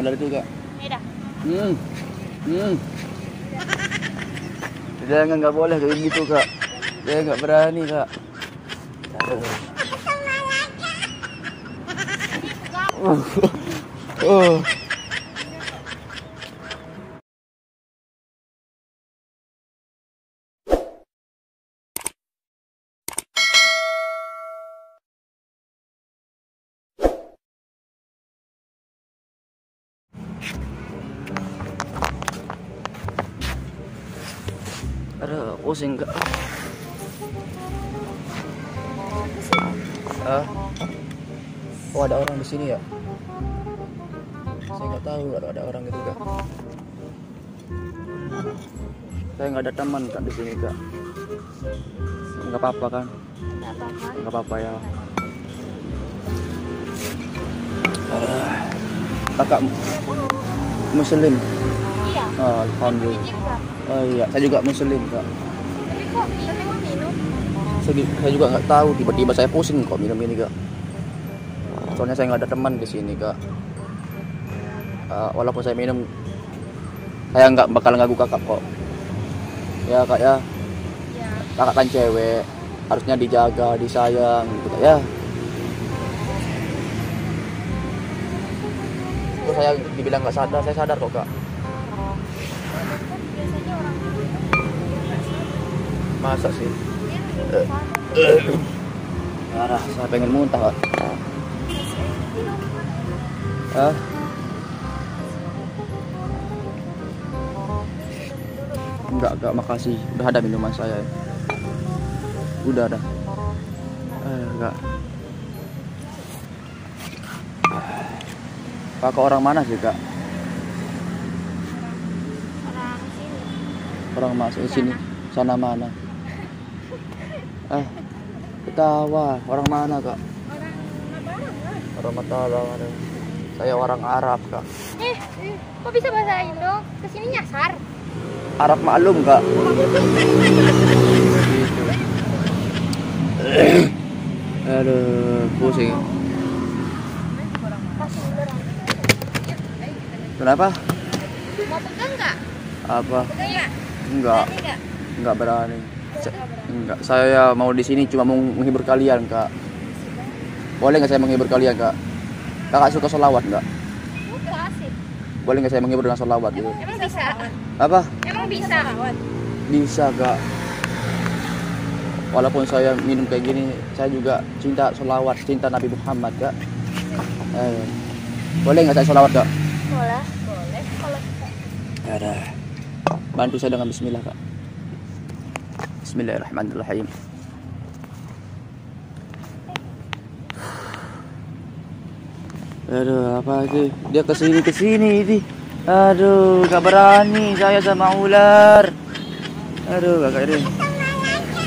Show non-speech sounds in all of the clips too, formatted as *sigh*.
ular itu kak Ini dah. hmm. Hmm. Jangan nggak boleh kayak gitu kak. Saya nggak berani kak. Oh. oh. Aduh, pusing kak. Ah. Oh ada orang di sini ya? Saya nggak tahu ada ada orang gitu kak. Saya nggak ada teman kak di sini kak. Nggak apa-apa kan? Enggak. Nggak apa-apa ya. Ah. Kakak Muslim. Ah, Alhamdulillah. Oh iya, saya juga Muslim kak. Tapi kok mau minum? saya, saya juga nggak tahu tiba-tiba saya pusing kok minum ini kak soalnya saya nggak ada teman di sini kak Eh, walaupun saya minum saya nggak bakal ngaguk kakak kok ya kak ya Iya. kakak kan cewek harusnya dijaga disayang gitu kak ya saya dibilang nggak sadar saya sadar kok kak Biasanya orang masa sih Parah, saya pengen muntah kak Hah? Enggak, enggak, makasih. Udah ada minuman saya. Udah ada. Eh, enggak. Kakak orang mana sih, Kak? orang sini. Orang masuk sini. Sana mana? Ah, ketawa. Orang mana, Kak? Orang Mabalang lah. Orang Matalang. Saya orang Arab, Kak. Eh, kok bisa bahasa Indo? Ke sini nyasar. Arab maklum, Kak. Aduh, pusing. Kenapa? Mau pegang nggak? Apa? Pegang ya? Enggak, Berani nggak? enggak berani. Enggak, saya mau di sini cuma mau menghibur kalian, Kak. Boleh nggak saya menghibur kalian, Kak? Kakak suka solawat nggak? Boleh nggak saya menghibur dengan solawat gitu? Emang bisa? Apa? Emang bisa? Bisa, Kak. Walaupun saya minum kayak gini, saya juga cinta solawat, cinta Nabi Muhammad, Kak. Eh, boleh nggak saya solawat, Kak? Boleh. Boleh. Kalau Ada. Bantu saya dengan bismillah, Kak. Bismillahirrahmanirrahim. Aduh, apa sih? Dia ke sini ke sini ini. Aduh, gak berani saya sama ular. Aduh, kakak ini.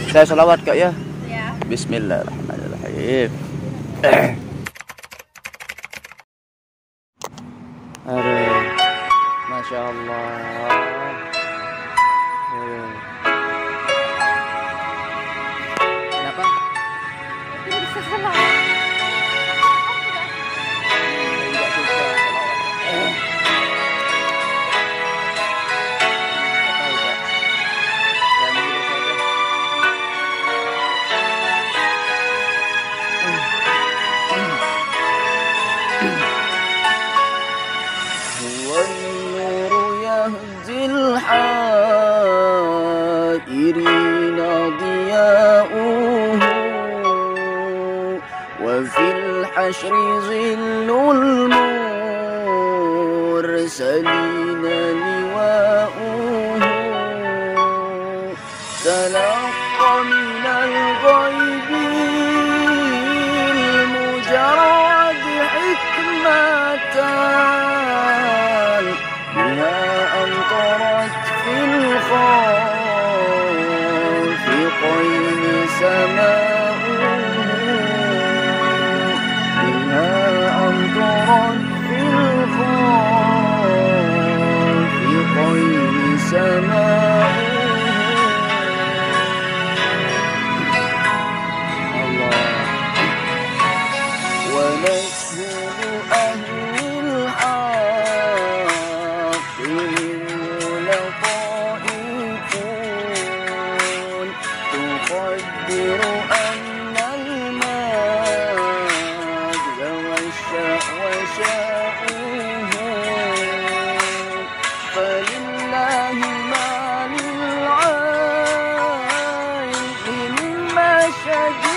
Saya salawat kak ya. ya. Bismillahirrahmanirrahim. Aduh, masya Allah. Itu bisa salah.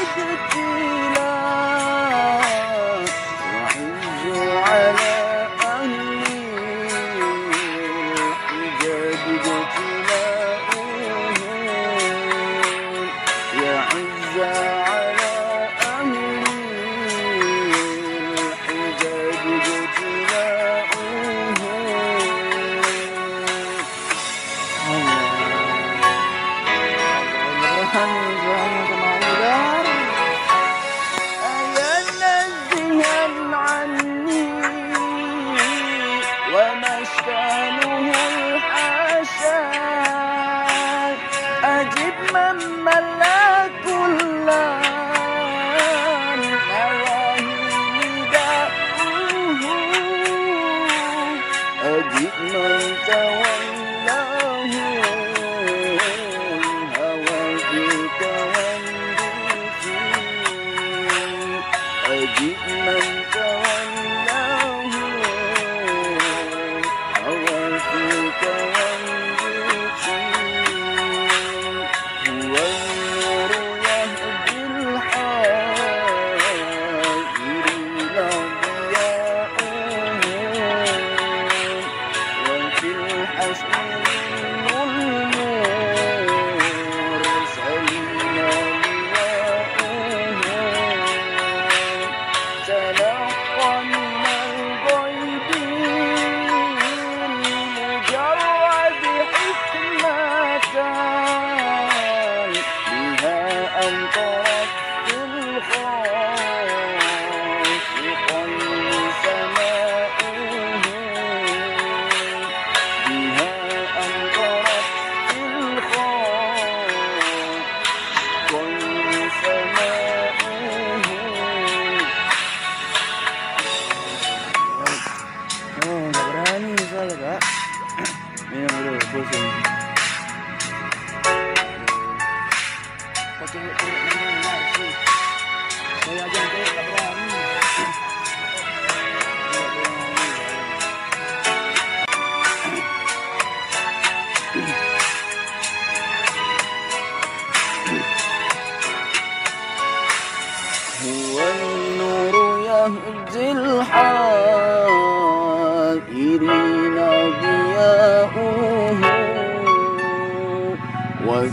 The a dream. ومسكنه الحسن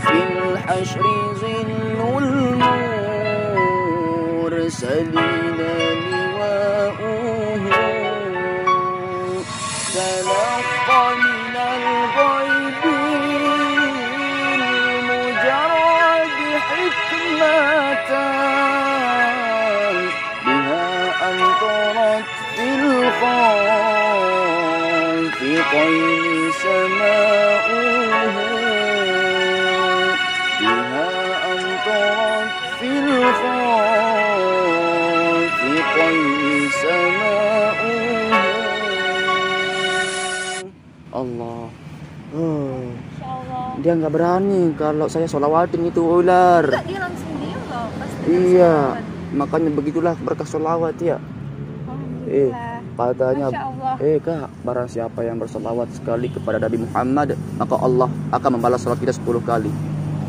وفي الحشر ظل المرسلين. Dia nggak berani kalau saya sholawatin itu ular. Enggak, dia langsung diam loh. Pasti iya makanya begitulah berkah sholawat ya. Eh Allah. eh kak barang siapa yang bersolawat sekali kepada Nabi Muhammad maka Allah akan membalas salat kita 10 kali.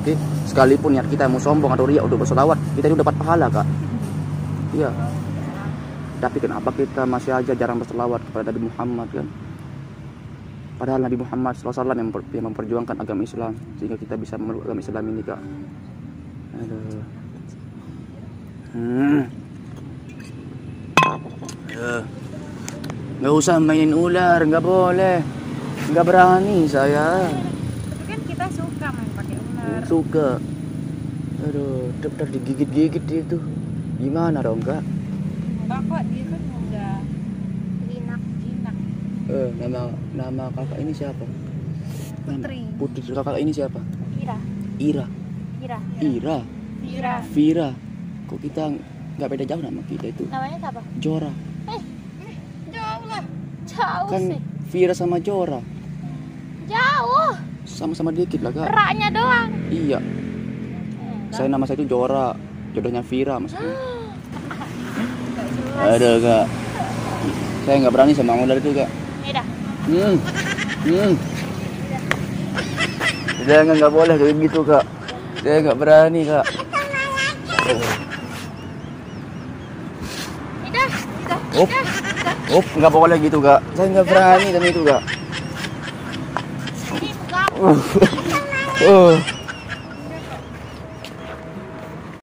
Oke sekalipun niat kita mau sombong atau riak untuk bersolawat kita itu dapat pahala kak. Iya. Tapi kenapa kita masih aja jarang bersolawat kepada Nabi Muhammad kan padahal Nabi Muhammad SAW yang, memper- yang memperjuangkan agama Islam sehingga kita bisa memeluk agama Islam ini kak aduh hmm. Aduh. Nggak usah mainin ular, nggak boleh. Nggak berani saya. Tapi kan kita suka main pakai ular. Suka. Aduh, daftar digigit-gigit dia tuh. Gimana dong, Kak? Enggak kok, dia kan udah jinak jinak. Eh, nama nama kakak ini siapa? Putri. Putri kakak ini siapa? Ira, Ira. Ira, Ira. Ira. Vira. Kok kita nggak beda jauh nama kita itu? Namanya siapa? Jora. Jauh lah. Jauh Kan sih. Vira sama Jora. Jauh. Sama-sama dikit lah, Kak. Geraknya doang. Iya. Saya nama saya itu Jora. Jodohnya Vira maksudnya. *gasps* Ada kak. Saya nggak berani sama ular itu kak. Hmm. Hmm. Jangan nggak boleh kayak gitu kak. Saya nggak berani kak. Ini dah. Dah. Op. Op, nggak boleh gitu kak. Saya nggak berani sama itu kak. Uh. Uh.